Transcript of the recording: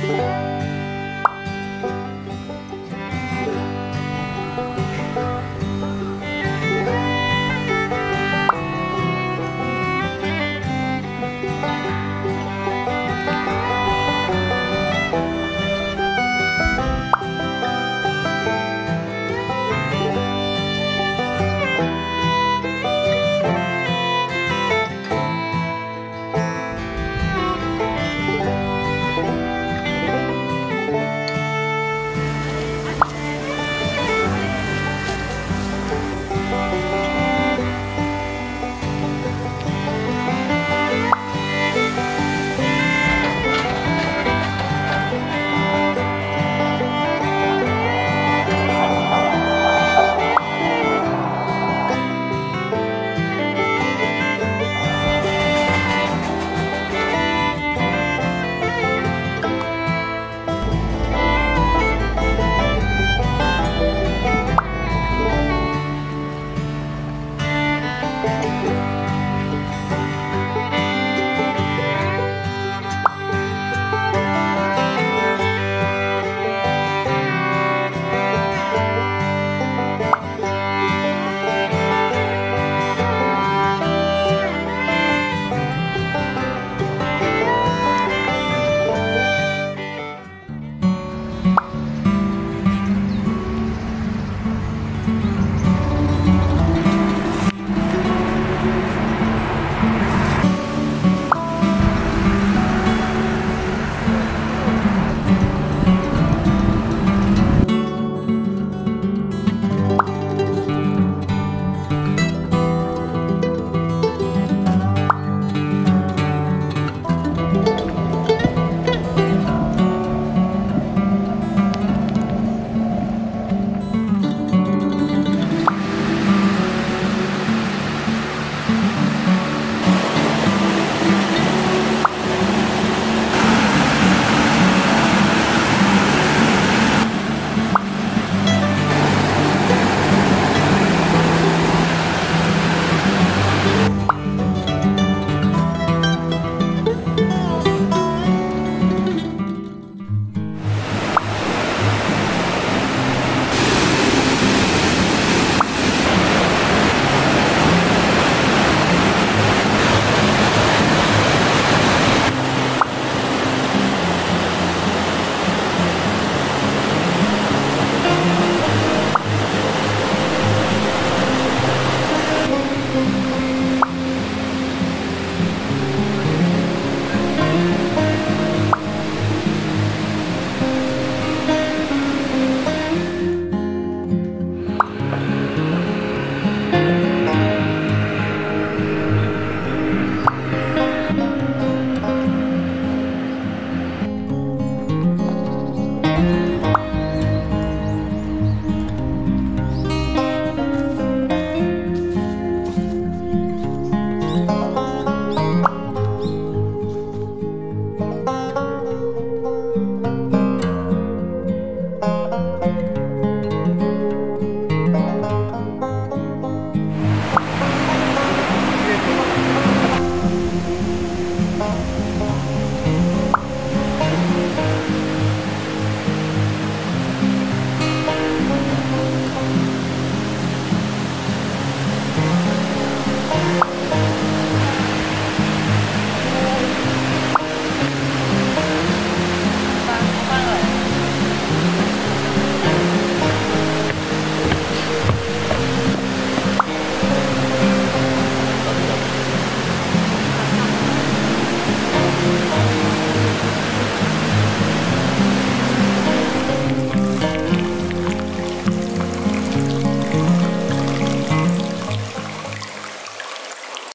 Música